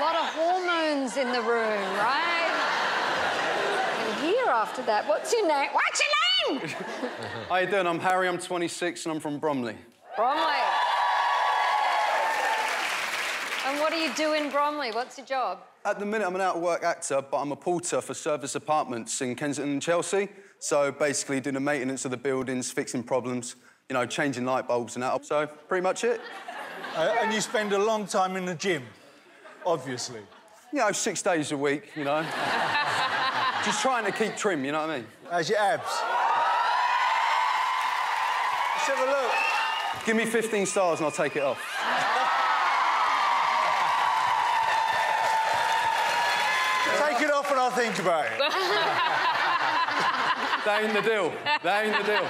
legends in the room, right? and here after that, what's your name? What's your name? How you doing? I'm Harry, I'm 26 and I'm from Bromley. Bromley. And what do you do in Bromley? What's your job? At the minute, I'm an out-of-work actor, but I'm a porter for service apartments in Kensington and Chelsea. So basically doing the maintenance of the buildings, fixing problems, you know, changing light bulbs and that. So pretty much it. Uh, and you spend a long time in the gym, obviously. You know, six days a week, you know. Just trying to keep trim, you know what I mean? How's your abs? Let's have a look. Give me 15 stars and I'll take it off. Take it off and I'll think about it. That ain't the deal. That ain't the deal.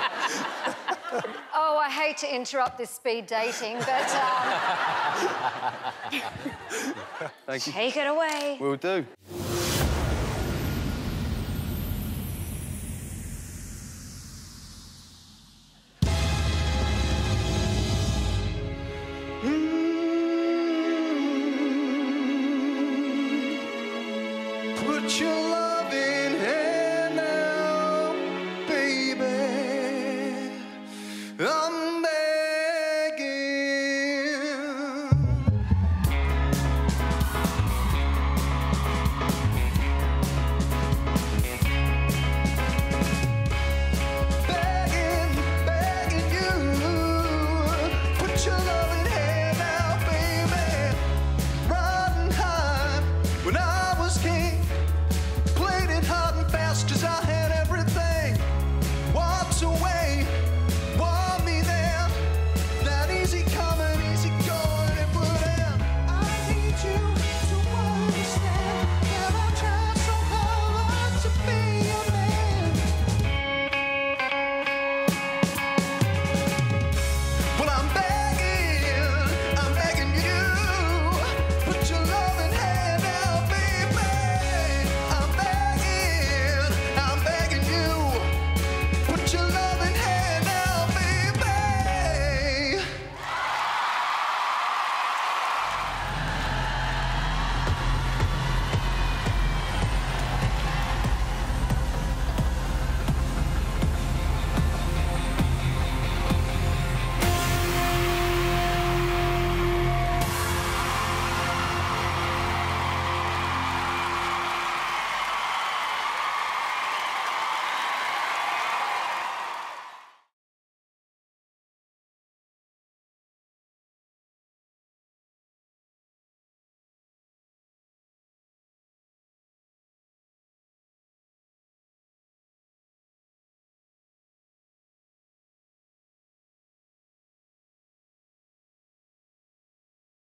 I hate to interrupt this speed dating, but. Um... Thank you. Take it away. We'll do. Put your